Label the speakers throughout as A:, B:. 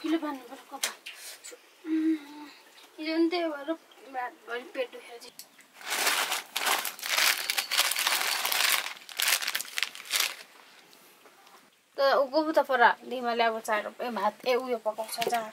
A: छिटो बान्नु पर्यो कपाल हिजो पनि त्यही भएर रातभरि पेट दुखेर चाहिँ त उगो त पर दिमाले अब चार ए भात ए उयो पकाउँछ चार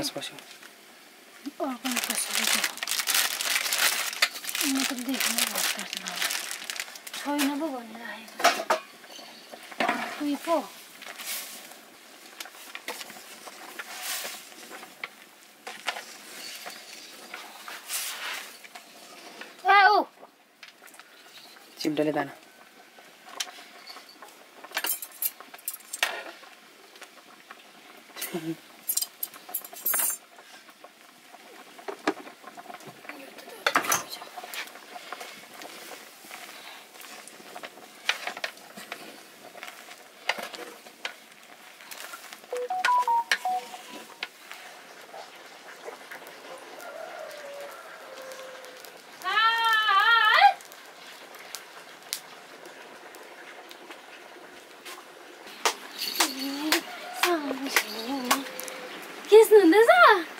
B: कागज बस्यो
A: अर्को कसरी म त देख्न भात काट्न छैन पो भनेर आएको उयो पो ए ऊ
B: चिम्टाले दाना
A: किस्नु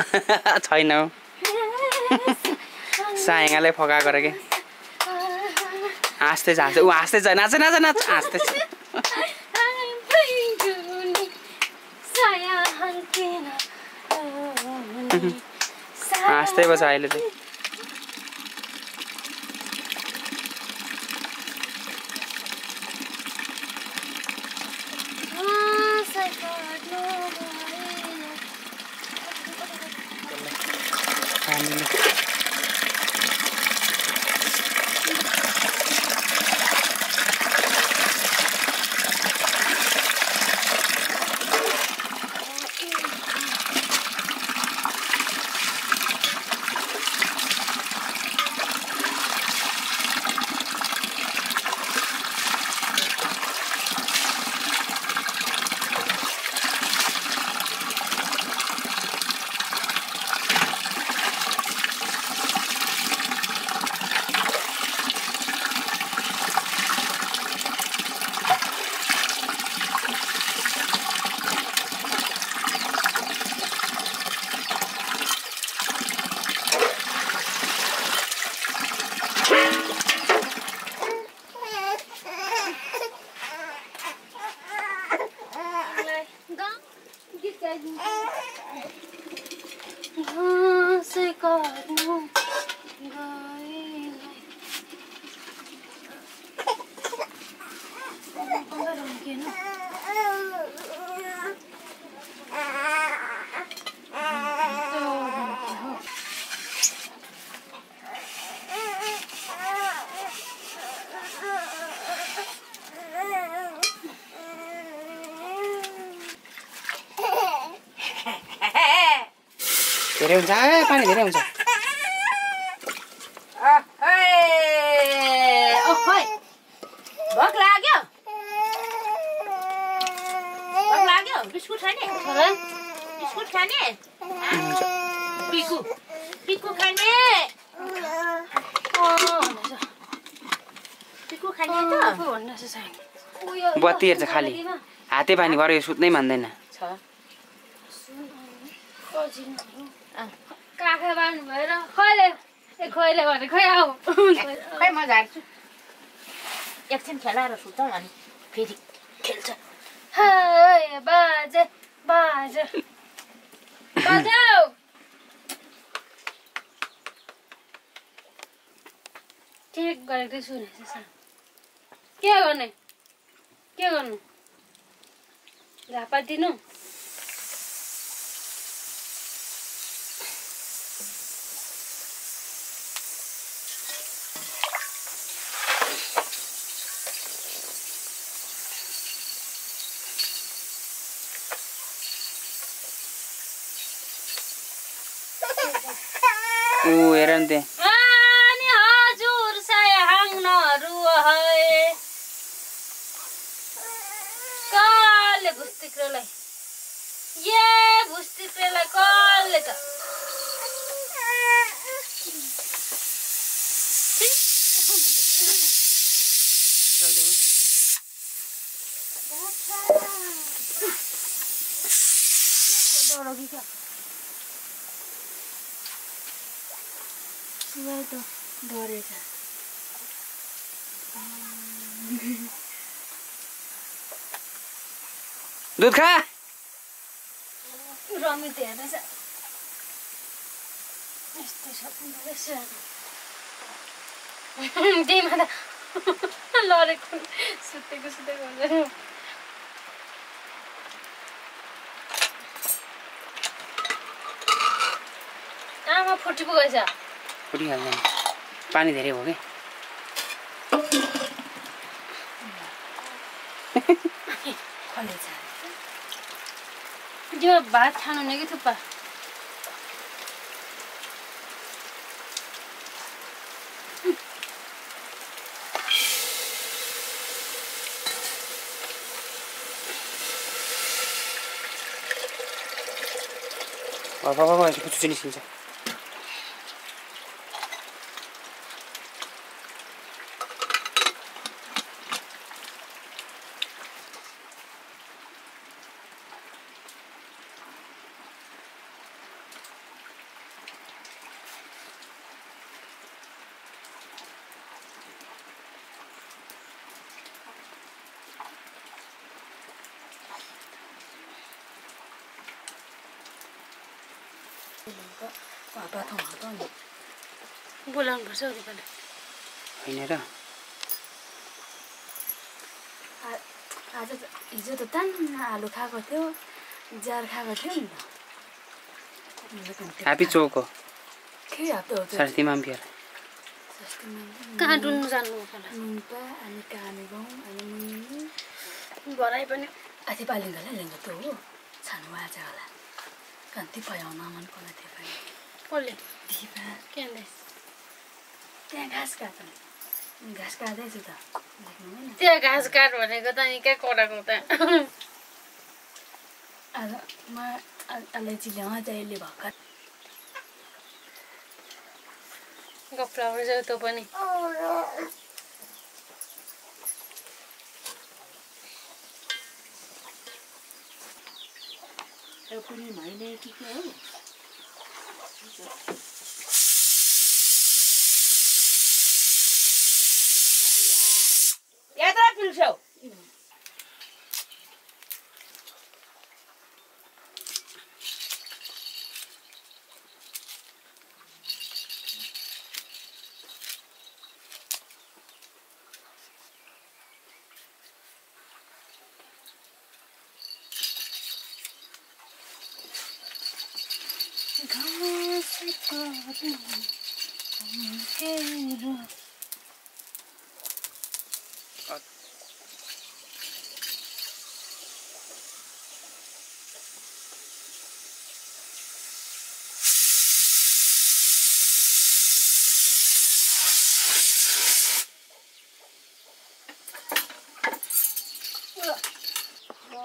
B: छैन। हौ साइँगाले फकाएको र के? हाँस्दै छ हाँस्दै ऊ हाँस्दै छ नाच नाच नाच हाँस्दै छ हाँस्दै बस्छ अहिले चाहिँ धेरै हुन्छ ए पानी धेरै हुन्छ
C: भोक लाग्यो भोक लाग्यो बिस्कुट खाने बिस्कुट पिकु पिकु पिकु
B: बत्ती हेर्छ खालि हाते पानी यो सुत्नै मान्दैन।
A: काखा बाँध्नु भएर खैले ए खैले भने खै आऊ।
D: खै म झार्छु। एकछिन खेलाएर सुत्छौँ अनि फेरि खेल्छ।
A: बाजे बाजे। चेक गरेको थिएँ के गर्ने? के गर्नु? झापा दिनु?
B: ऊ हेर नि त्यहाँ
A: ए भुस्तिक्रोलाई। कसले त। डरो सुवाई त डरेछ
B: दुध खा
A: रमित हेर्दैछ यस्तै सपना रहेछ त्यहीमा त लडेको सुतेको सुतेको हुन्छ आमा फुटी पो गएछ
B: 우리가 그냥
A: 많이 내려오게.
B: 걸리지 않았어?
D: 이거 맛 하는 얘기 듣봐 봐봐봐봐 이렇게 부추전이 진짜.
A: बोलाउनु पर्छ अरू बेला
B: होइन र
D: आ- आज त हिजो त टन्न आलु खाएको थियो जार खाएको थियो नि
B: ह्याप्पी चोक हो
D: के हप्ता हो त्यो
B: फेर
D: सस्तोमा
A: कहाँ डुल्नु जानु होला
D: नुनपा अनि काने गाउँ अनि
A: भराइ पनि
D: अति पालिँदा लिएको त हो छानु आज होला कन्ती पयाउन मन पर्ने थियो पनि
A: कसले
D: दिपा
A: के
D: त्यहाँ घाँस काट्छ। घाँस काट्दैछु त।
A: त्यहाँ घाँस काट भनेको त निकै कराएको त
D: आज म अलैँची ल्याउँ जहिले भर्खर।
A: गफ लगाउँछ तँ पनि।
D: यात्रा
C: Gel.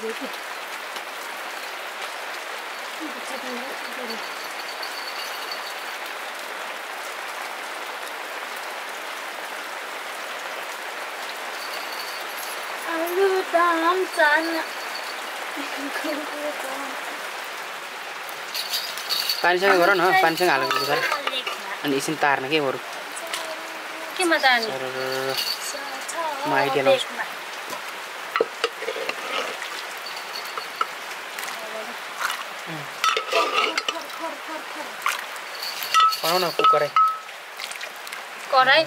C: दाम चाना
B: पानीसँग गर न पानीसँग हालेको हुन्छ अनि एकछिन तार्न के बरु
A: केमा
B: सरर। म आइडिया बनाउ न कुकरै
A: कराई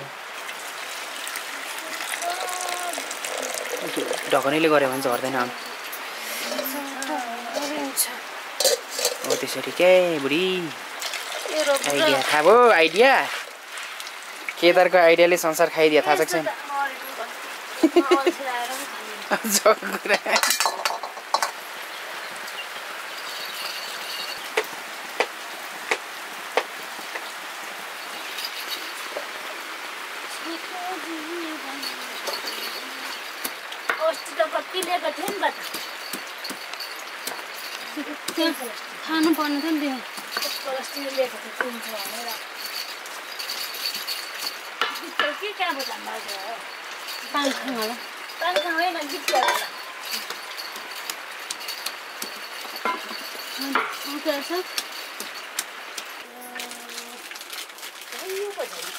B: ढकनीले गऱ्यो भने झर्दैन हो त्यसरी के बुढी आइडिया थाहा भयो आइडिया केदारको आइडियाले संसार खाइदियो थाहा छ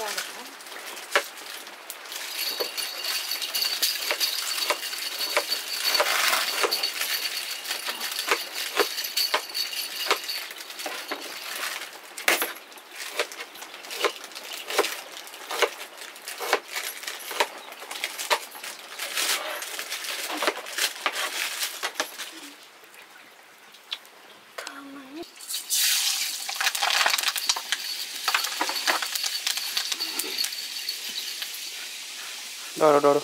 A: замок. あら
C: らら。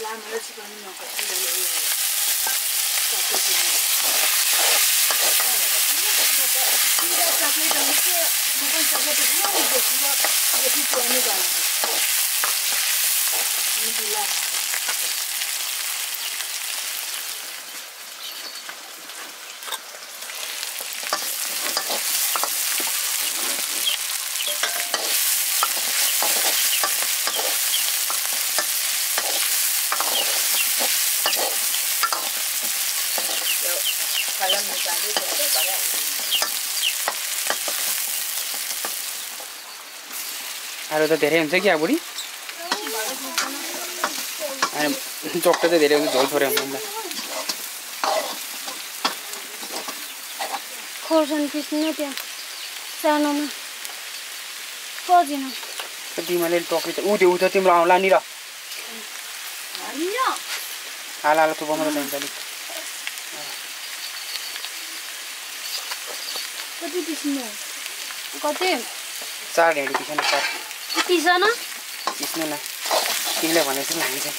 C: Lama, let's go in the 你那个菜怎
A: 么切？你
C: 看那个皮
A: 多，那
C: 个皮多，那个
B: 皮多，
C: 那个皮多。
B: आलु त धेरै हुन्छ कि बुढी चोक्टो चाहिँ धेरै हुन्छ झोल थोरै हुन्छ नि त।
A: खोर्सानी पिस्नु त्यहाँ सानोमा। सजिन
B: तिमीले टोक्री त ऊ त्यो ऊ त्यो तिम्रो आउला नि र हाल हाल चाहिन्छ अलिक।
A: कति पिस्नु कति?
B: चार ढेँडी पिस न चार
A: पिसन
B: पिस्नु न। तिमीले भनेपछि नि हामी चाहिँ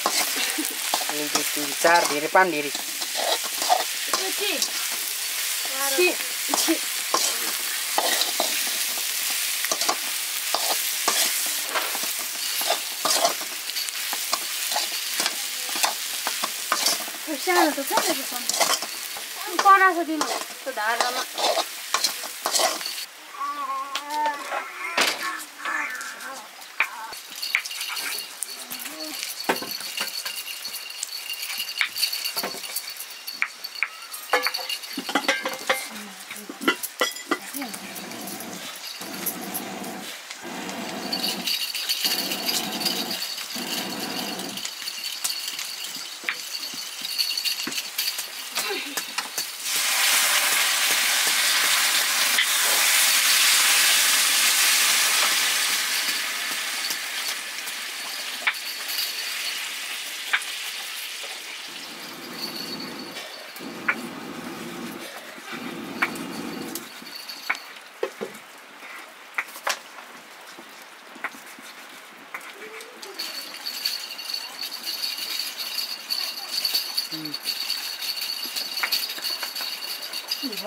B: एक दुई तिन चार धेरै पाँच धेरै
A: सानो त छ नि कराएको त्यो धारामा।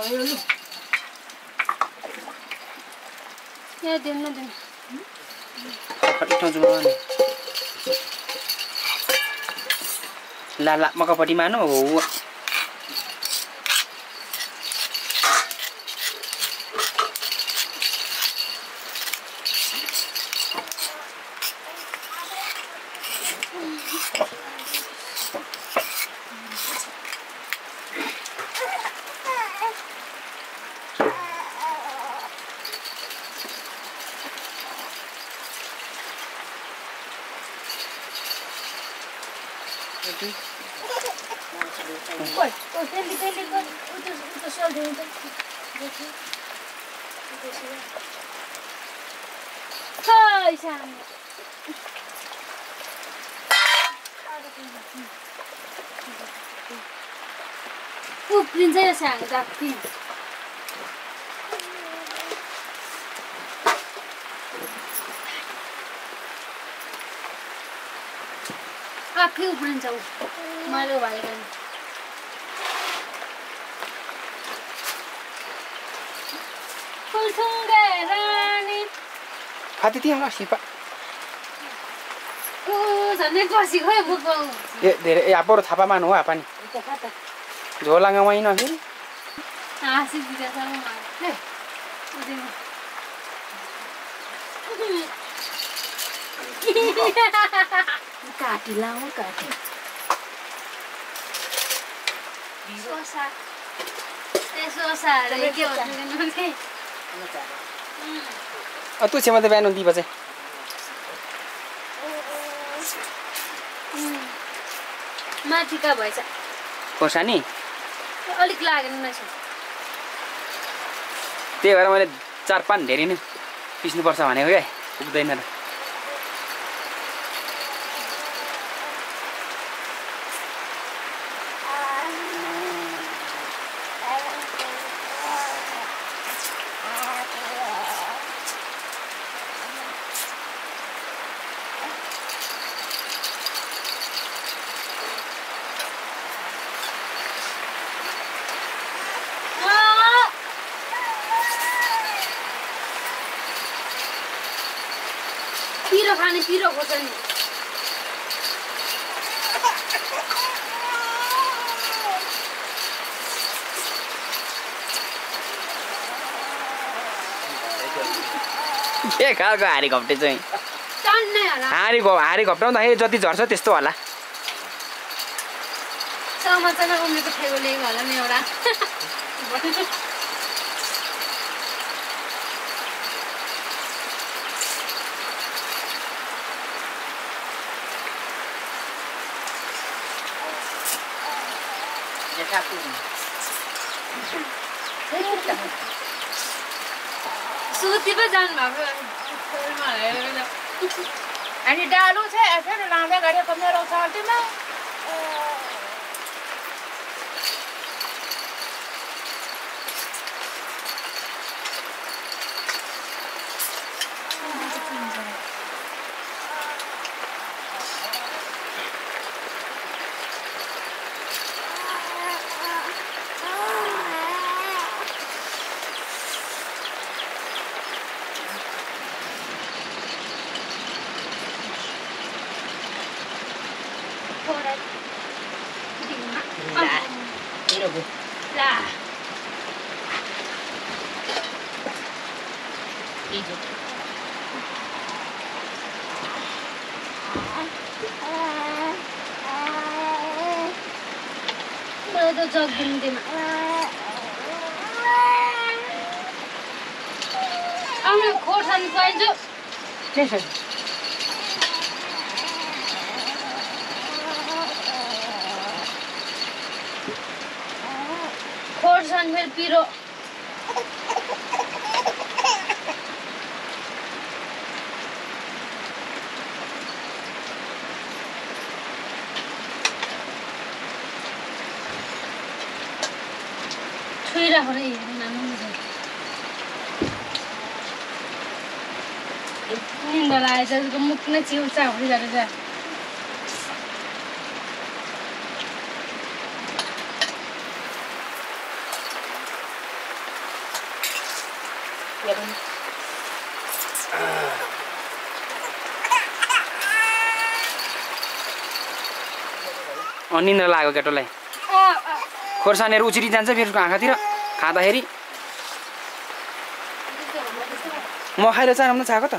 C: भयो लु
A: यहाँ दिउँ न दिउँ
B: खट्टी ठाउँ जाउँ अनि ला ला मकपट्टि
A: सानो उफ्रिन्छ यो सानो जाति आफै उफ्रिन्छ ऊ मैले भएको ऊ झन्डै बसेको है मुखमा ऊ।
B: ए धेरै ए थापा मानु हो हापा नि
C: उता खाता
B: झोलाङ वाइन फेरि
A: हाँसिदिँदैछ है उदिन।
C: काटी लाउँ काटी
A: सोसा ए के भन्नु
B: तँ छेमा त बिहान दिपा चाहिँ
A: भएछ
B: खोर्सानी
A: अलिक लागेन रहेछ
B: त्यही भएर मैले चार पान धेरै नै पिस्नुपर्छ भनेको क्या पुग्दैन र
A: पिरो खाने पिरो खोर्सानी
B: के खालको हारी घप्टे चाहिँ। हारी घ हारी घप्टाउँदाखेरि जति झर्छ त्यस्तो होला।
A: समाचारमा उम्रेको ठेगो लिएको होला नि एउटा सुती पो जानुभएको
C: अनि डालु छ यसो लाँदै गरेको मेरो सर्टीमा
A: ला मलाई त जग्दिनु आउने खोर्सानी पाइन्छ खोर्सानी फेरि पिरो छोइराख न
B: अँ, निन्द्रा लाग्यो केटोलाई खोर्सानीहरू उचिरी जान्छ फेरि उसको आँखातिर खाँदाखेरि। म खाएर चाहनु चाहेको त।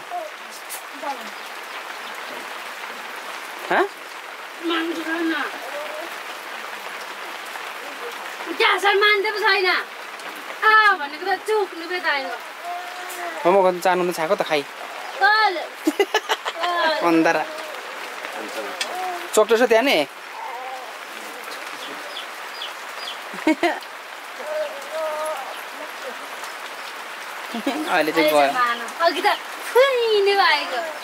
A: ग्यासहरू मान्दै पो छैन आ भनेको त चुक्नु पो त आयो
B: मोमो खानु चाहनु त छाएको त खाइ अन्धारा चोक्टो छ त्यहाँ नि अहिले चाहिँ गयो
A: अघि त फुइने भएको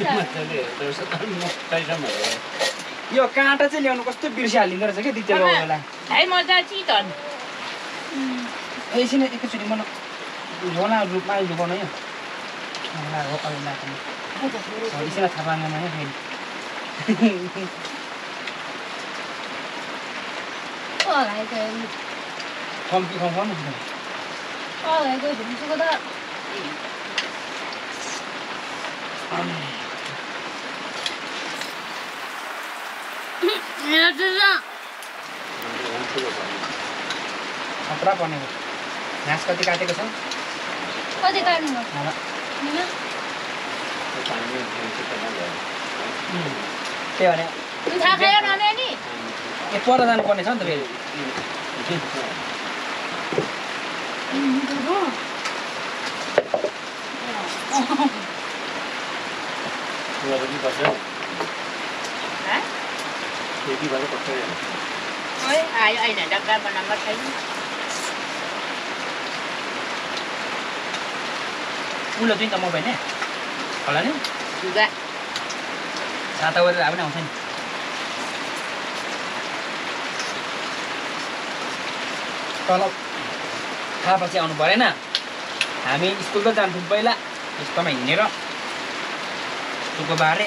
B: यो काँटा चाहिँ ल्याउनु कस्तो बिर्सिहालिँदो रहेछ क्या
C: चितन
B: एकछिन एकैचोटि मन झोला रूपमा अहिले बनायो। झोला हो पहिला पनि। हरिसिला थापाङ्गमा यहाँ फेरि। कम्ती
A: धुम्सुको त।
B: खतरा बनेको घाँस कति काटेको छ
A: कति काट्नु?
B: त्यही भने ए पर जानुपर्ने छ नि त फेरि भने होला नि छाता गरेर पनि आउँछ नि तल थाहा आउनु परेन हामी स्कुल त जान्थ्यौँ पहिला यस्तोमा हिँडेर सुको बारे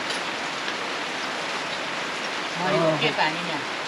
C: के पानी